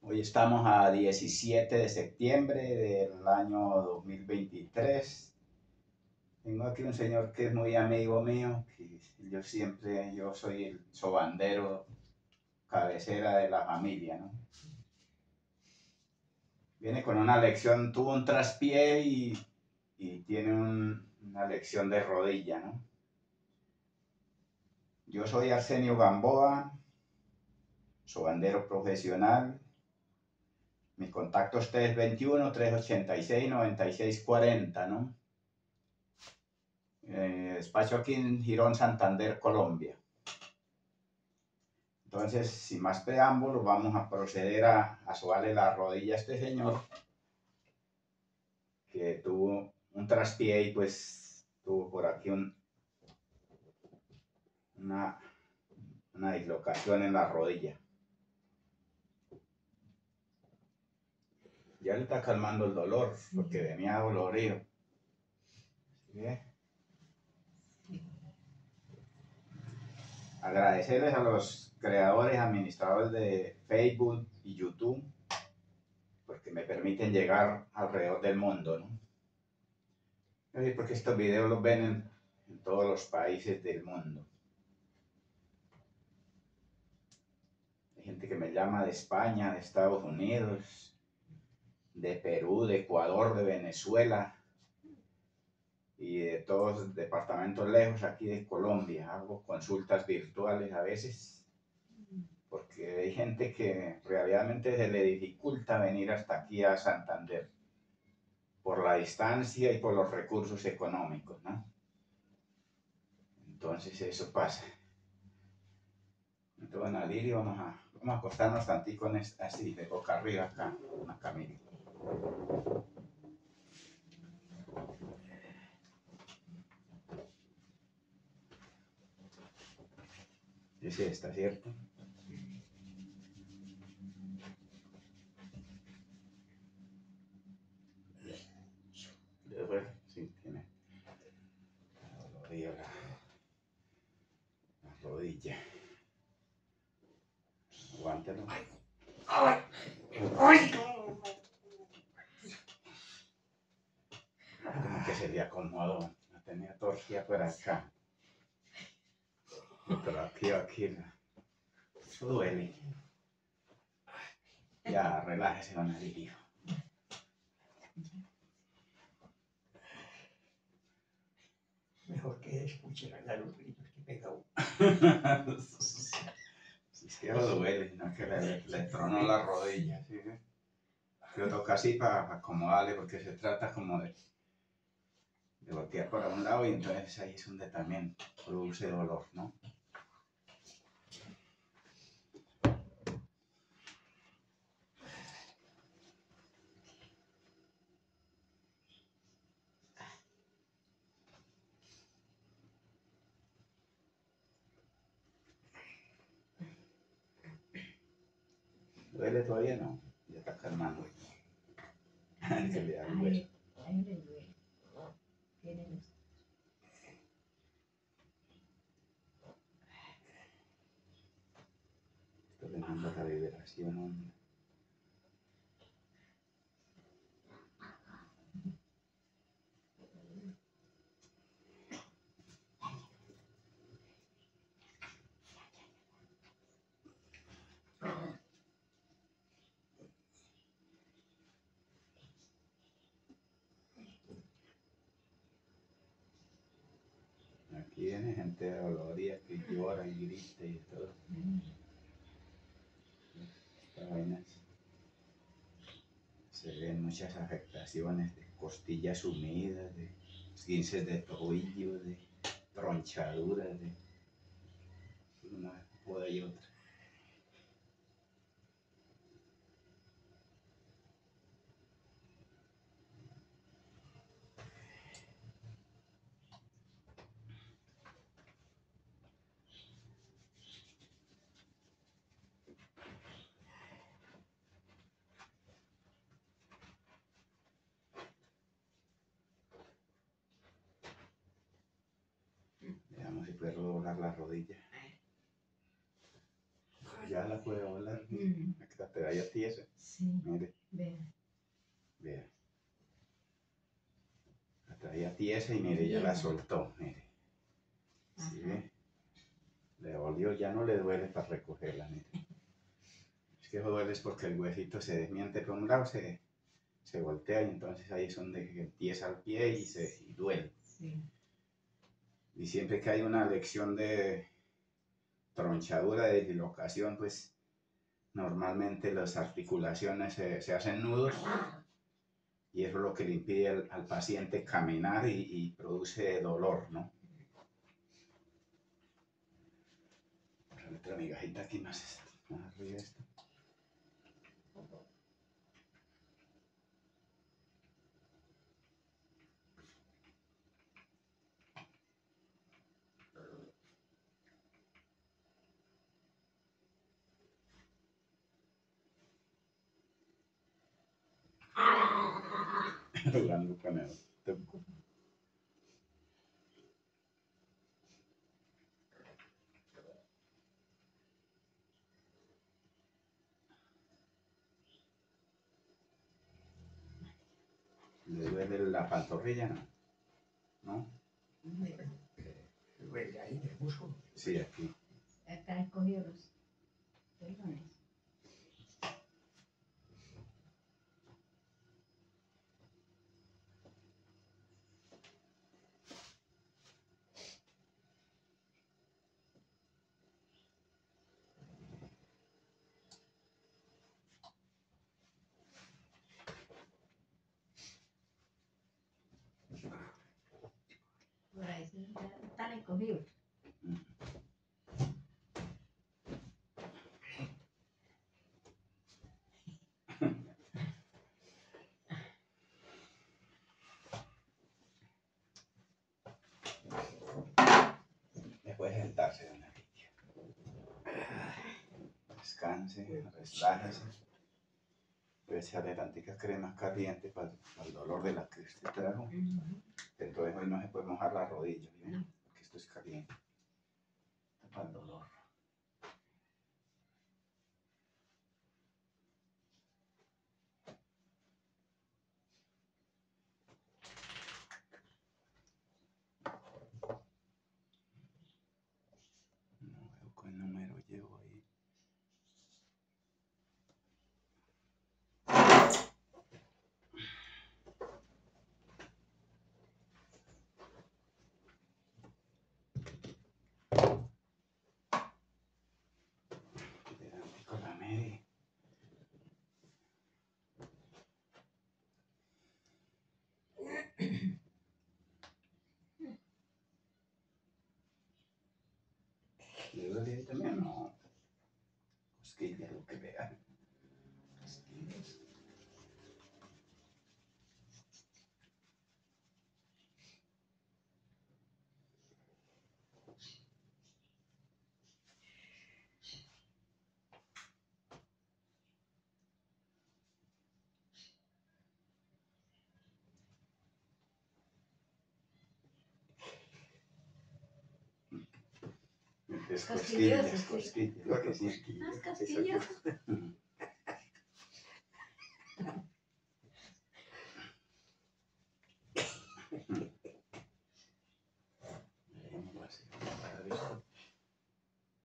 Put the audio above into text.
Hoy estamos a 17 de septiembre del año 2023. Tengo aquí un señor que es muy amigo mío, que yo siempre, yo soy el sobandero, cabecera de la familia, ¿no? Viene con una lección, tuvo un traspié y tiene una lección de rodilla, ¿no? Yo soy Arsenio Gamboa, sobandero profesional. Mi contacto es 321-386-9640, ¿no? Eh, despacho aquí en Girón, Santander, Colombia. Entonces, sin más preámbulos, vamos a proceder a, a sobarle la rodilla a este señor que tuvo un traspié y pues tuvo por aquí un, una, una dislocación en la rodilla. Ya le está calmando el dolor, porque venía dolorido. Agradecerles a los creadores, administradores de Facebook y YouTube, porque me permiten llegar alrededor del mundo, ¿no? Porque estos videos los ven en, en todos los países del mundo. gente que me llama de España, de Estados Unidos, de Perú, de Ecuador, de Venezuela y de todos los departamentos lejos aquí de Colombia. Hago consultas virtuales a veces porque hay gente que realmente se le dificulta venir hasta aquí a Santander por la distancia y por los recursos económicos, ¿no? Entonces eso pasa. Entonces, bueno, Alirio, vamos a Vamos a acostarnos tantico así, de boca arriba acá, una camilla. Es esta, ¿cierto? Sí, tiene la, la rodilla aguántelo. ¡Ay! ¡Ay! Como que se le acomodó. La torcida por acá. Pero aquí, aquí. Eso duele. Ya, relájese, don Alirio. Mejor que escuche a los gritos que pega uno. Es que lo duele, no es que le, le tronó la rodilla. ¿sí? Yo toca así para acomodarle porque se trata como de, de voltear para un lado y entonces ahí es donde también produce dolor, ¿no? ¿Duele todavía? No, ya está calmando. le da un beso. Ahí le duele. Tiene los- Esto le manda la vibración, viene gente dolorida que llora y grita y todo. Esta vaina se ven muchas afectaciones de costillas sumidas, de esguinces de tobillo, de tronchaduras, de una joda y otra. Doblar la rodilla. ya la puede volar. Mm, Aquí la traía tiesa. Sí, Mire, vea. vea. La traía tiesa y mire, ya la soltó. Mire. ¿Sí ve? Le olió, ya no le duele para recogerla. Mire. Es que duele es porque el huesito se desmiente por un lado, se, se voltea y entonces ahí es donde empieza el pie y se y duele. Sí. Y siempre que hay una lección de tronchadura, de dislocación, pues normalmente las articulaciones se, hacen nudos y eso es lo que le impide al, paciente caminar y, y produce dolor, ¿no? Otra- migajita aquí más, más arriba esto. Jugando con el tuco. ¿Le duele la pantorrilla? No. ¿No? Mira, Duele ahí el músculo. Sí, aquí. Acá escogió los pelones. Por ahí sí, ya Ya puede sentarse, doña Lidia. Descanse, relájese. Puede echarle tantica crema caliente para, el dolor de la que usted trajo. Entonces hoy no se puede mojar la rodilla, ¿sí? Para el dolor. No veo qué número llevo ahí. Adelante con la Mary. ¿Le duele ahí también? No. Cosquilla, lo que vea. Cosquillas. Es Cosquilloso, cosquillas, sí. cosquillas, lo que